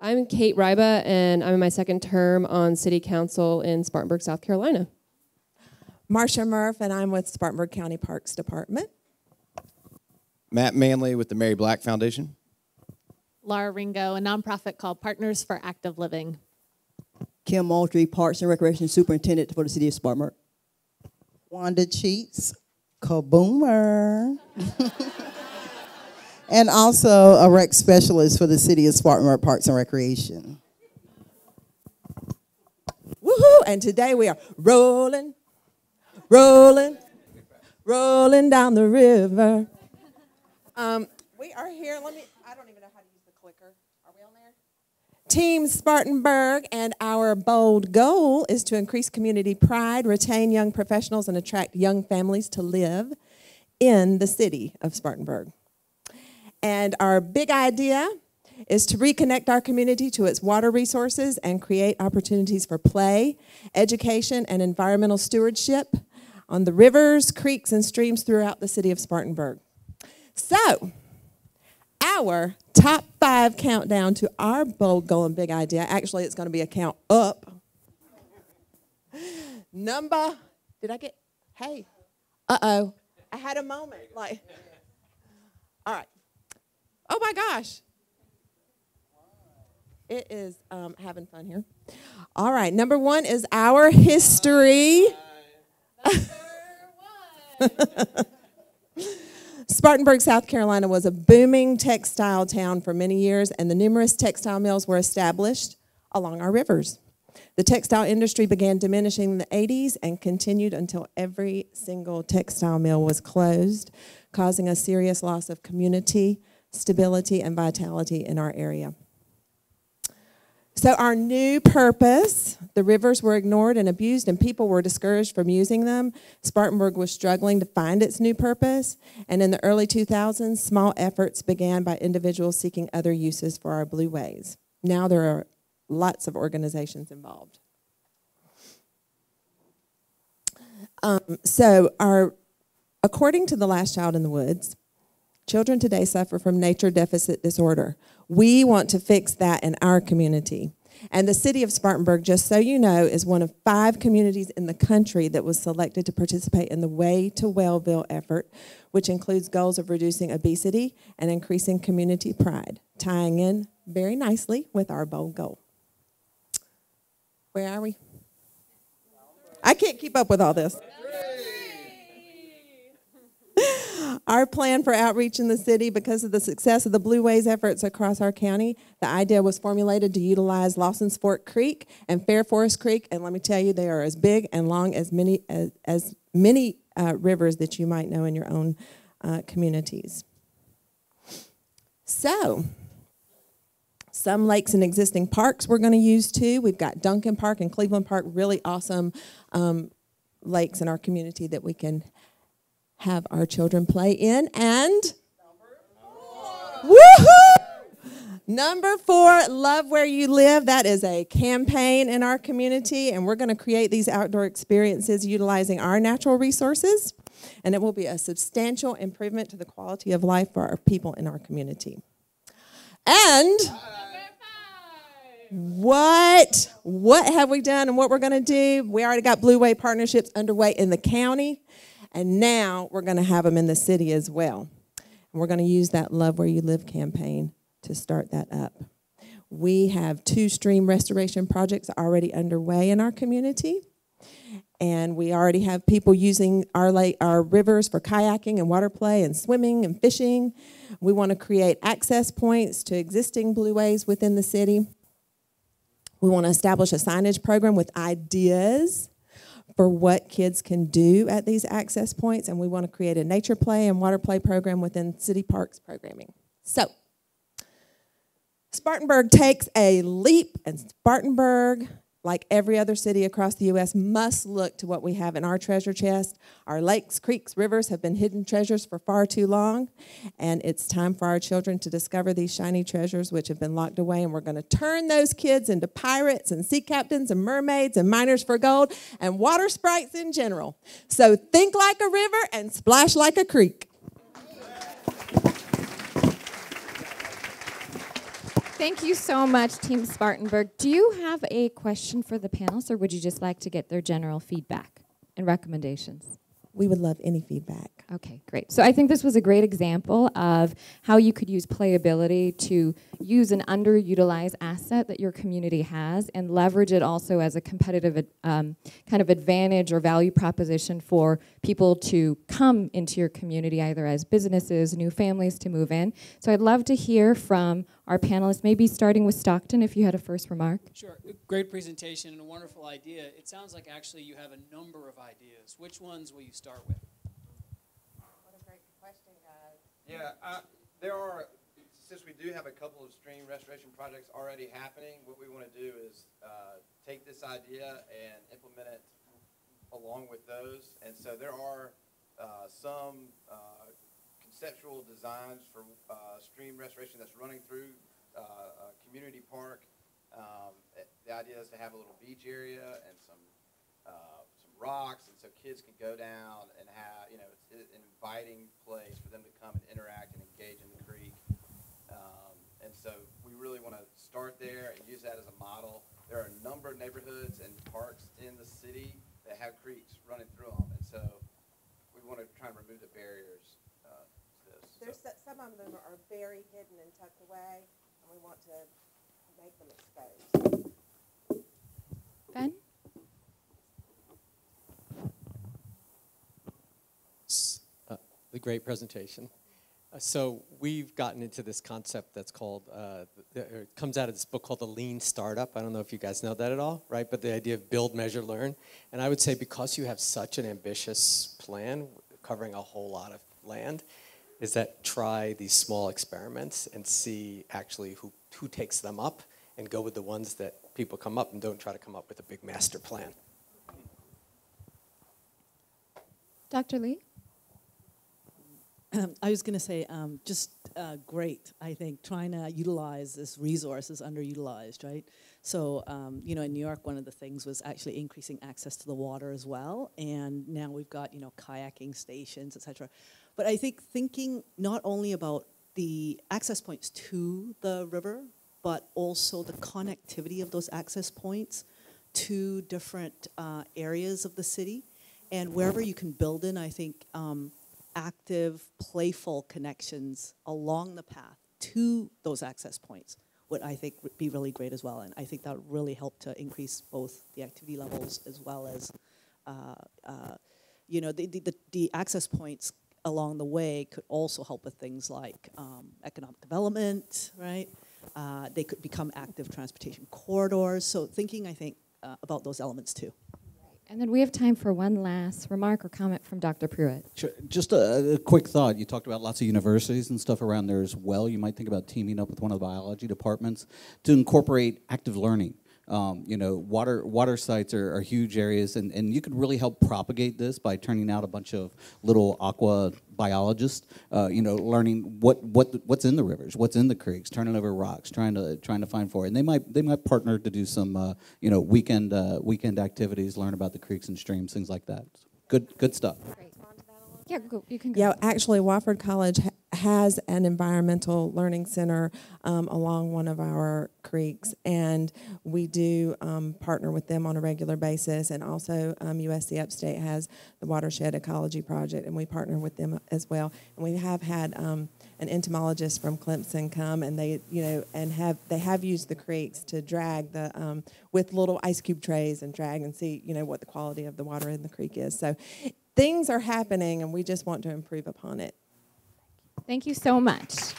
I'm Kate Ryba, and I'm in my second term on City Council in Spartanburg, South Carolina. Marsha Murph, and I'm with Spartanburg County Parks Department. Matt Manley with the Mary Black Foundation. Laura Ringo, a nonprofit called Partners for Active Living. Kim Moultrie, Parks and Recreation Superintendent for the City of Spartanburg. Wanda Cheeks, Kaboomer. and also a rec specialist for the City of Spartanburg Parks and Recreation. Woohoo! And today we are rolling, rolling, rolling down the river. Um, we are here. Let me, I don't even know how to use the clicker. Are we on there? Team Spartanburg, and our bold goal is to increase community pride, retain young professionals, and attract young families to live in the city of Spartanburg. And our big idea is to reconnect our community to its water resources and create opportunities for play, education, and environmental stewardship on the rivers, creeks, and streams throughout the city of Spartanburg. So, our top five countdown to our bold and big idea. Actually, it's going to be a count up. Number, did I get, hey, uh oh, I had a moment. Like, all right. My gosh. It is um, having fun here. All right, number one is our history. Spartanburg, South Carolina was a booming textile town for many years, and the numerous textile mills were established along our rivers. The textile industry began diminishing in the 80s and continued until every single textile mill was closed, causing a serious loss of community, stability, and vitality in our area. So, our new purpose the rivers were ignored and abused, and people were discouraged from using them. Spartanburg was struggling to find its new purpose. And in the early 2000s, small efforts began by individuals seeking other uses for our blueways. Now there are lots of organizations involved. Um, so, our, according to The Last Child in the Woods, children today suffer from nature deficit disorder. We want to fix that in our community. And the city of Spartanburg, just so you know, is one of five communities in the country that was selected to participate in the Way to Wellville effort, which includes goals of reducing obesity and increasing community pride, tying in very nicely with our bold goal. Where are we? I can't keep up with all this. Our plan for outreach in the city, because of the success of the Blueways efforts across our county, the idea was formulated to utilize Lawson's Fork Creek and Fair Forest Creek, and let me tell you, they are as big and long as many as, as many uh, rivers that you might know in your own uh, communities. So, some lakes and existing parks we're going to use too. We've got Duncan Park and Cleveland Park, really awesome um, lakes in our community that we can have our children play in. And woohoo! Number four, love where you live. That is a campaign in our community, and we're going to create these outdoor experiences utilizing our natural resources, and it will be a substantial improvement to the quality of life for our people in our community. And what what have we done and what we're going to do? We already got Blue Way partnerships underway in the county. And now we're going to have them in the city as well. And we're going to use that Love Where You Live campaign to start that up. We have two stream restoration projects already underway in our community. And we already have people using our, lake, our rivers for kayaking and water play and swimming and fishing. We want to create access points to existing blueways within the city. We want to establish a signage program with ideas for what kids can do at these access points, and we want to create a nature play and water play program within city parks programming. So, Spartanburg takes a leap, and Spartanburg like every other city across the U.S., must look to what we have in our treasure chest. Our lakes, creeks, rivers have been hidden treasures for far too long, and it's time for our children to discover these shiny treasures which have been locked away, and we're going to turn those kids into pirates and sea captains and mermaids and miners for gold and water sprites in general. So think like a river and splash like a creek. Thank you so much, Team Spartanburg. Do you have a question for the panelists, or would you just like to get their general feedback and recommendations? We would love any feedback. Okay, great. So I think this was a great example of how you could use playability to use an underutilized asset that your community has and leverage it also as a competitive um, kind of advantage or value proposition for people to come into your community, either as businesses, new families to move in. So I'd love to hear from our panelists, maybe starting with Stockton, if you had a first remark. Sure. Great presentation and a wonderful idea. It sounds like actually you have a number of ideas. Which ones will you start with? Yeah, there are, since we do have a couple of stream restoration projects already happening, what we want to do is uh, take this idea and implement it along with those. And so there are uh, some uh, conceptual designs for uh, stream restoration that's running through uh, a community park. Um, the idea is to have a little beach area and some rocks, and so kids can go down and have, you know, it's an inviting place for them to come and interact and engage in the creek. Um, and so we really want to start there and use that as a model. There are a number of neighborhoods and parks in the city that have creeks running through them, and so we want to try and remove the barriers uh. There's so- some of them are very hidden and tucked away, and we want to make them exposed. Ben? uh, the great presentation. Uh, so we've gotten into this concept that's called, uh, it comes out of this book called The Lean Startup. I don't know if you guys know that at all, right? But the idea of build, measure, learn. And I would say because you have such an ambitious plan covering a whole lot of land, is that try these small experiments and see actually who, who takes them up and go with the ones that people come up and don't try to come up with a big master plan. Dr. Lee? Um, I was going to say, um, just uh, great, I think, trying to utilize this resource is underutilized, right? So, um, you know, in New York, one of the things was actually increasing access to the water as well. And now we've got, you know, kayaking stations, et cetera. But I think thinking not only about the access points to the river, but also the connectivity of those access points to different uh, areas of the city. And wherever you can build in, I think um, active, playful connections along the path to those access points would I think be really great as well. And I think that would really help to increase both the activity levels as well as, uh, uh, you know, the, the, the, the access points along the way could also help with things like um, economic development, right? Uh, they could become active transportation corridors. So thinking, I think, uh, about those elements too. And then we have time for one last remark or comment from Dr. Pruitt. Sure. Just a, a quick thought. You talked about lots of universities and stuff around there as well. You might think about teaming up with one of the biology departments to incorporate active learning. Um, you know, water water sites are, are huge areas, and, and you could really help propagate this by turning out a bunch of little aqua biologists. Uh, you know, learning what, what what's in the rivers, what's in the creeks, turning over rocks, trying to trying to find for it. And they might they might partner to do some uh, you know weekend uh, weekend activities, learn about the creeks and streams, things like that. Good good stuff. Yeah, go, you can go. Yeah, actually, Wofford College ha- has an environmental learning center um, along one of our creeks, and we do um, partner with them on a regular basis. And also, um, USC Upstate has the Watershed Ecology Project, and we partner with them as well. And we have had um, an entomologist from Clemson come, and they, you know, and have they have used the creeks to drag the um, with little ice cube trays and drag and see, you know, what the quality of the water in the creek is. So. Things are happening, and we just want to improve upon it. Thank you so much.